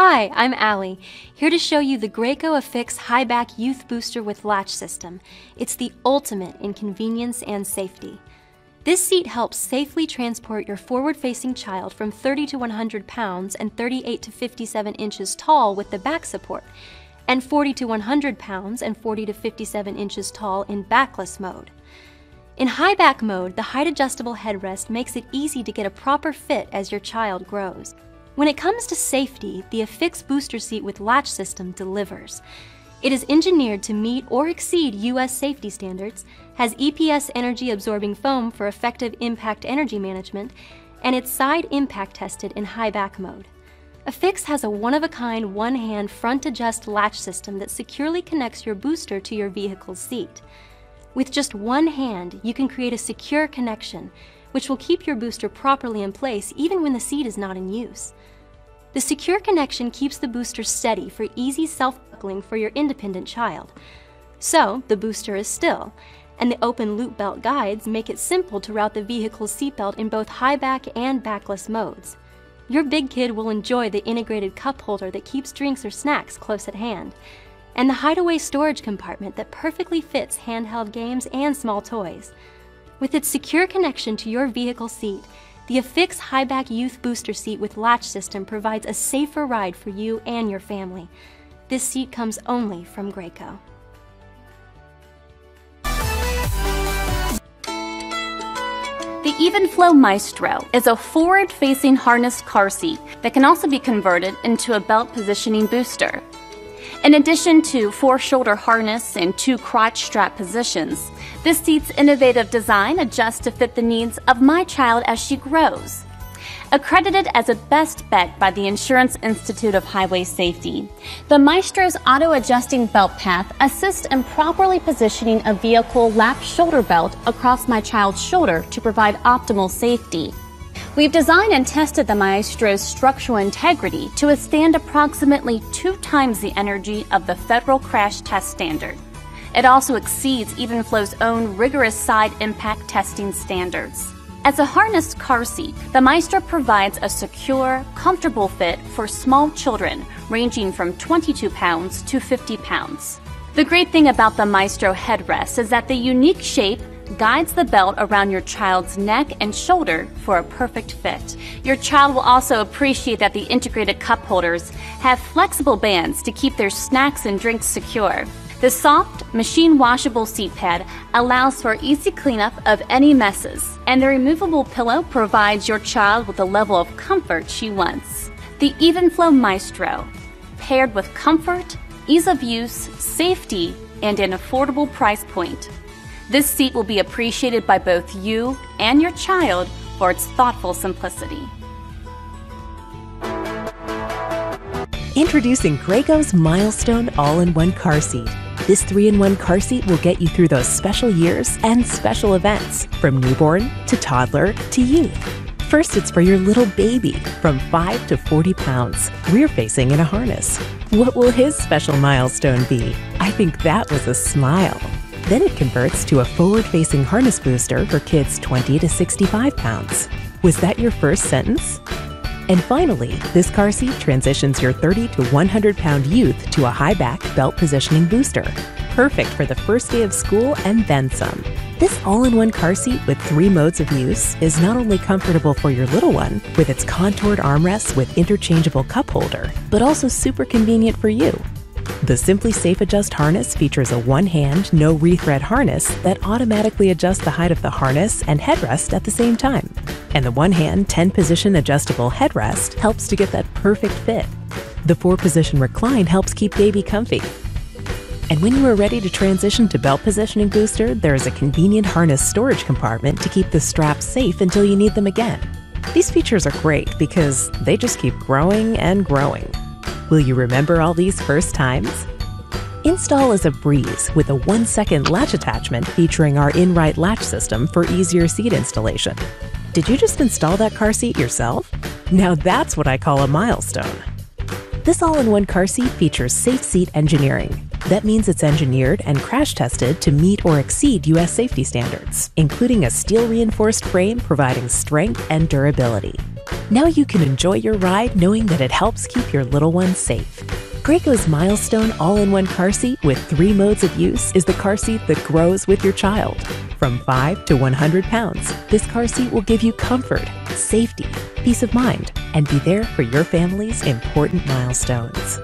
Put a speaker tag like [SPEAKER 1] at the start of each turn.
[SPEAKER 1] Hi, I'm Allie, here to show you the Graco Affix High Back Youth Booster with Latch System. It's the ultimate in convenience and safety. This seat helps safely transport your forward-facing child from 30 to 100 pounds and 38 to 57 inches tall with the back support, and 40 to 100 pounds and 40 to 57 inches tall in backless mode. In high back mode, the height adjustable headrest makes it easy to get a proper fit as your child grows. When it comes to safety, the Affix booster seat with latch system delivers. It is engineered to meet or exceed US safety standards, has EPS energy absorbing foam for effective impact energy management, and it's side impact tested in high back mode. Affix has a one of a kind one hand front adjust latch system that securely connects your booster to your vehicle's seat. With just one hand, you can create a secure connection, which will keep your booster properly in place even when the seat is not in use. The secure connection keeps the booster steady for easy self-buckling for your independent child. So, the booster is still, and the open loop belt guides make it simple to route the vehicle's seatbelt in both high back and backless modes. Your big kid will enjoy the integrated cup holder that keeps drinks or snacks close at hand, and the hideaway storage compartment that perfectly fits handheld games and small toys. With its secure connection to your vehicle seat, the Affix Highback Youth Booster Seat with latch system provides a safer ride for you and your family. This seat comes only from Graco.
[SPEAKER 2] The Evenflo Maestro is a forward-facing harness car seat that can also be converted into a belt positioning booster. In addition to four shoulder harness and two crotch strap positions, this seat's innovative design adjusts to fit the needs of my child as she grows. Accredited as a best bet by the Insurance Institute of Highway Safety, the Maestro's auto adjusting belt path assists in properly positioning a vehicle lap shoulder belt across my child's shoulder to provide optimal safety. We've designed and tested the Maestro's structural integrity to withstand approximately two times the energy of the federal crash test standard. It also exceeds Evenflo's own rigorous side impact testing standards. As a harnessed car seat, the Maestro provides a secure, comfortable fit for small children ranging from 22 pounds to 50 pounds. The great thing about the Maestro headrest is that the unique shape guides the belt around your child's neck and shoulder for a perfect fit. Your child will also appreciate that the integrated cup holders have flexible bands to keep their snacks and drinks secure. The soft, machine washable seat pad allows for easy cleanup of any messes, and the removable pillow provides your child with the level of comfort she wants. The Evenflo Maestro, paired with comfort, ease of use, safety, and an affordable price point. This seat will be appreciated by both you and your child for its thoughtful simplicity.
[SPEAKER 3] Introducing Graco's Milestone All in One Car Seat. This three in one car seat will get you through those special years and special events, from newborn to toddler to youth. First, it's for your little baby, from 5 to 40 pounds, rear facing in a harness. What will his special milestone be? I think that was a smile. Then it converts to a forward facing harness booster for kids 20 to 65 pounds. Was that your first sentence? And finally, this car seat transitions your 30 to 100 pound youth to a high back belt positioning booster. Perfect for the first day of school and then some. This all in one car seat with three modes of use is not only comfortable for your little one with its contoured armrests with interchangeable cup holder, but also super convenient for you the Simply Safe Adjust harness features a one hand, no rethread harness that automatically adjusts the height of the harness and headrest at the same time. And the one hand, 10 position adjustable headrest helps to get that perfect fit. The four position recline helps keep baby comfy. And when you are ready to transition to belt positioning booster, there is a convenient harness storage compartment to keep the straps safe until you need them again. These features are great because they just keep growing and growing. Will you remember all these first times? Install is a breeze with a one second latch attachment featuring our InRight latch system for easier seat installation. Did you just install that car seat yourself? Now that's what I call a milestone. This all in one car seat features safe seat engineering. That means it's engineered and crash tested to meet or exceed US safety standards, including a steel reinforced frame providing strength and durability. Now you can enjoy your ride knowing that it helps keep your little ones safe. Graco's Milestone all in one car seat with three modes of use is the car seat that grows with your child. From 5 to 100 pounds, this car seat will give you comfort, safety, peace of mind, and be there for your family's important milestones.